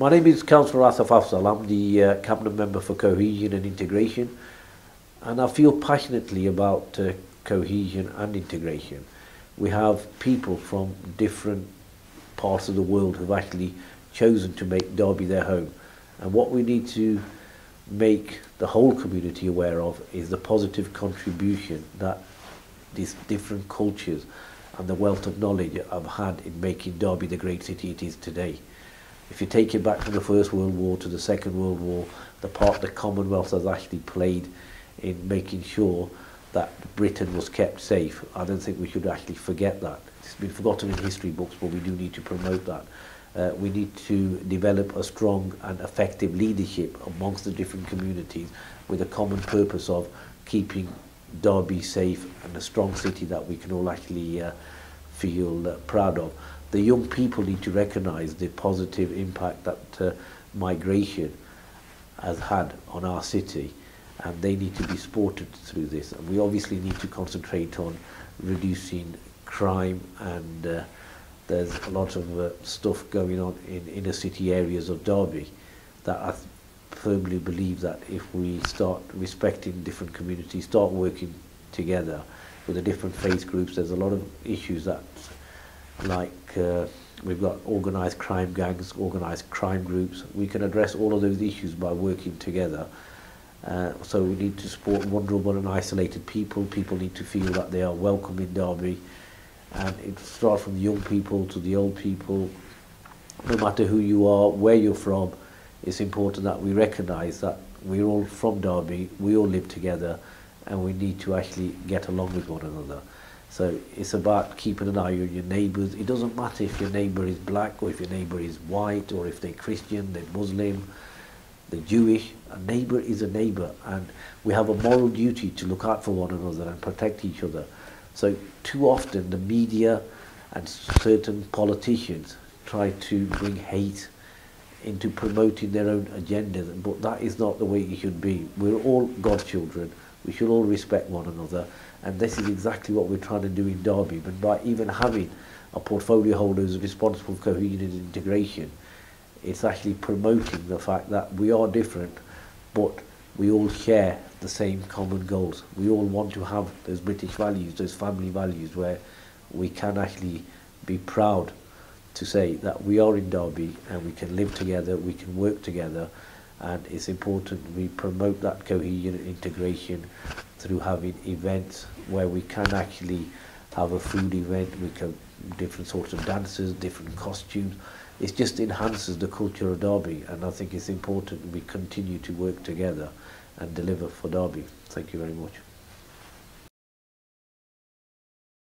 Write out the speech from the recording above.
My name is Councillor Asaf Afzal. I'm the uh, Cabinet Member for Cohesion and Integration and I feel passionately about uh, cohesion and integration. We have people from different parts of the world who've actually chosen to make Derby their home and what we need to make the whole community aware of is the positive contribution that these different cultures and the wealth of knowledge have had in making Derby the great city it is today. If you take it back to the First World War, to the Second World War, the part the Commonwealth has actually played in making sure that Britain was kept safe, I don't think we should actually forget that. It's been forgotten in history books, but we do need to promote that. Uh, we need to develop a strong and effective leadership amongst the different communities with a common purpose of keeping Derby safe and a strong city that we can all actually uh, feel uh, proud of the young people need to recognize the positive impact that uh, migration has had on our city and they need to be supported through this. And we obviously need to concentrate on reducing crime and uh, there's a lot of uh, stuff going on in inner city areas of Derby that I firmly believe that if we start respecting different communities start working together with the different faith groups there's a lot of issues that like uh, we've got organized crime gangs, organized crime groups. We can address all of those issues by working together. Uh, so we need to support vulnerable and isolated people. People need to feel that they are welcome in Derby. And it starts from the young people to the old people. No matter who you are, where you're from, it's important that we recognise that we're all from Derby, we all live together, and we need to actually get along with one another. So it's about keeping an eye on your neighbours. It doesn't matter if your neighbour is black or if your neighbour is white or if they're Christian, they're Muslim, they're Jewish. A neighbour is a neighbour and we have a moral duty to look out for one another and protect each other. So too often the media and certain politicians try to bring hate into promoting their own agendas, but that is not the way it should be. We're all God's children. We should all respect one another. And this is exactly what we're trying to do in Derby. But by even having a portfolio holder who's responsible for cohesion and integration, it's actually promoting the fact that we are different, but we all share the same common goals. We all want to have those British values, those family values, where we can actually be proud to say that we are in Derby and we can live together, we can work together, and it's important we promote that cohesion and integration through having events where we can actually have a food event, we can different sorts of dances, different costumes. It just enhances the culture of Derby and I think it's important we continue to work together and deliver for Derby. Thank you very much.